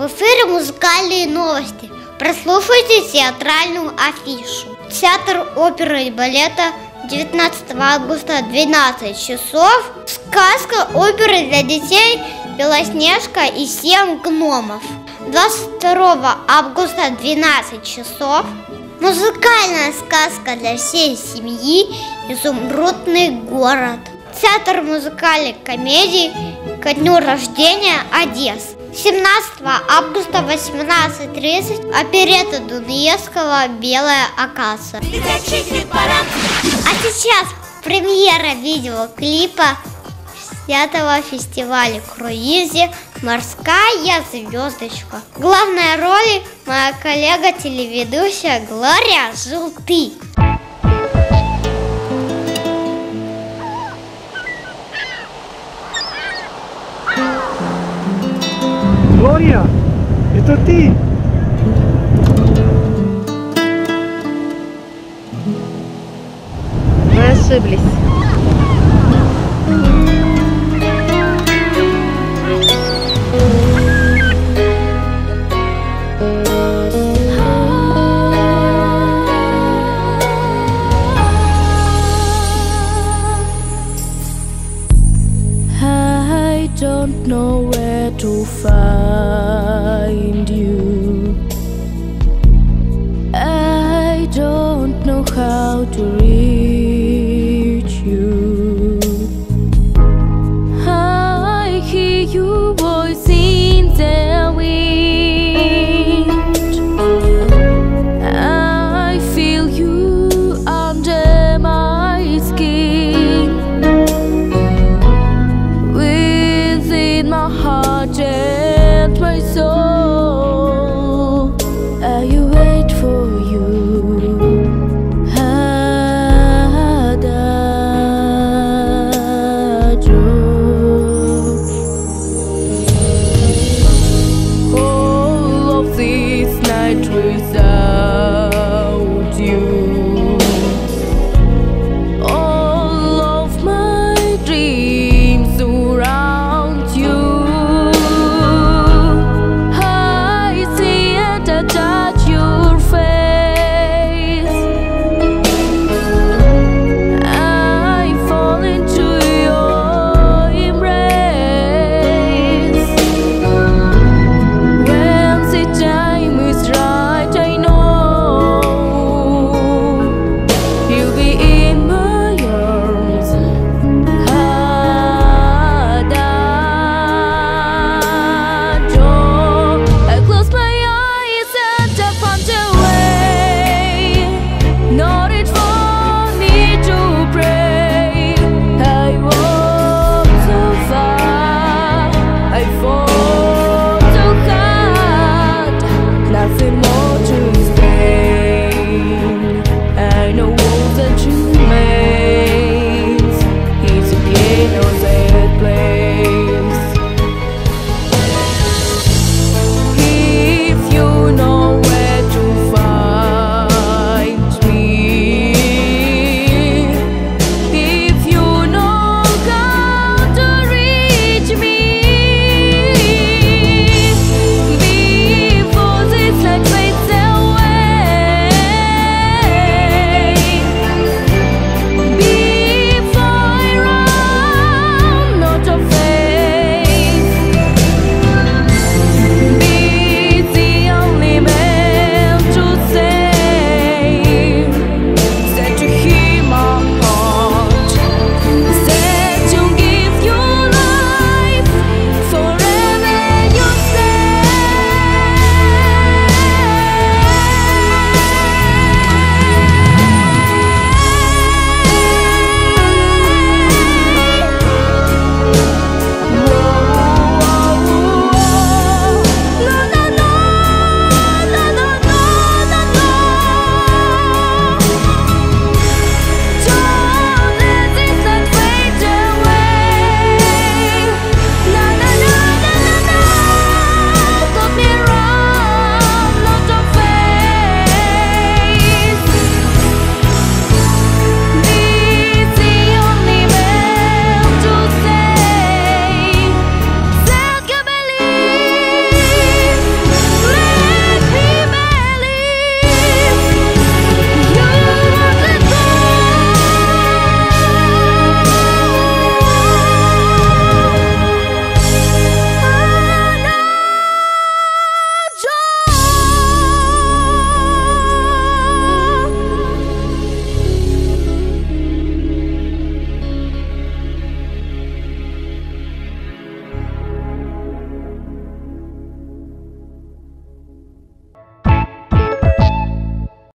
В эфире музыкальные новости. Прослушайте театральную афишу. Театр оперы и балета 19 августа 12 часов. Сказка оперы для детей «Белоснежка и семь гномов». 22 августа 12 часов. Музыкальная сказка для всей семьи «Изумрудный город». Театр музыкальной комедии ко дню рождения Одесс. 17 августа 18.30 оперета Дунаевского «Белая акация». А сейчас премьера видеоклипа пятого фестиваля круизе «Морская звездочка». В главной роли моя коллега-телеведущая Глория Желты. Глория, это ты? Вы ошиблись. nowhere to find you. voice.